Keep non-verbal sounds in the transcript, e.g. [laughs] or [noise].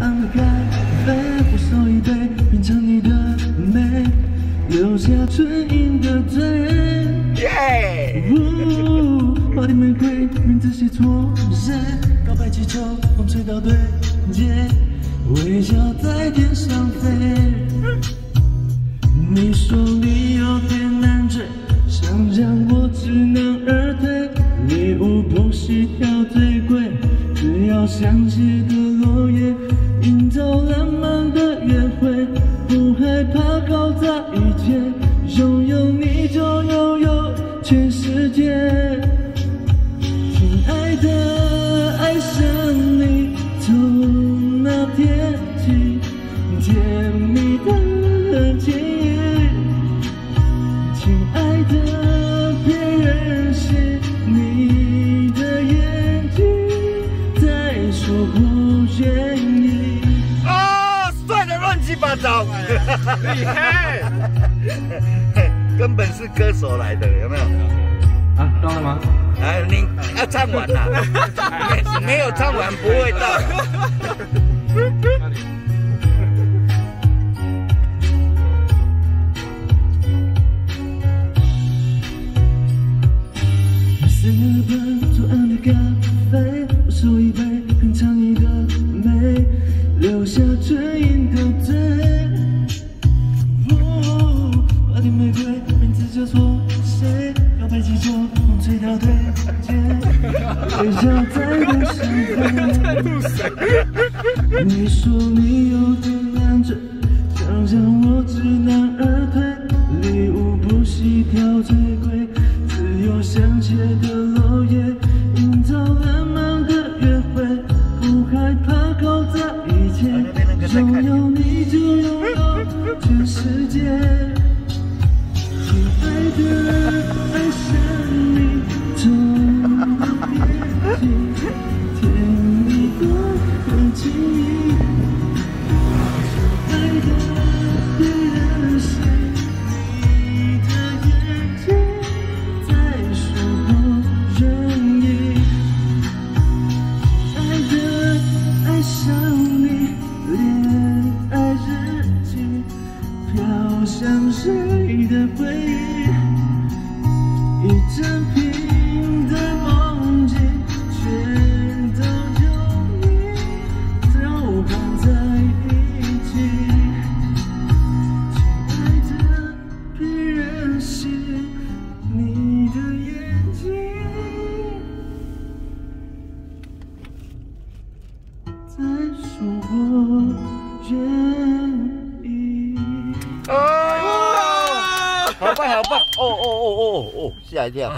安的咖啡，我手一杯，品尝你的美，留下唇印的嘴。耶！花店玫瑰，名字写错谁？告白气球，风吹到对街，微笑在天上飞。全世界。亲爱的，爱上你从那天起，甜蜜的记忆。亲爱的，别任性，你的眼睛在说不愿意。哦，帅的乱七八糟，[laughs] 厉害！根本是歌手来的，有没有？啊，到了吗？哎，你要唱完了，没 [laughs] 没有唱完不会到。四本左岸的咖啡，我手一杯，品尝你的美，留下微笑在路上飞。你说你有点难追，想让我知难而退，礼物不需挑最贵，只有香切的落叶，营造浪漫的约会，不害怕搞砸一切，拥有你就拥有全世界。飘香水的回忆，一整瓶的梦境，全都有你都绑在一起。亲爱的，别任性，你的眼睛在说我愿好棒好棒！哦哦哦哦哦，吓一跳。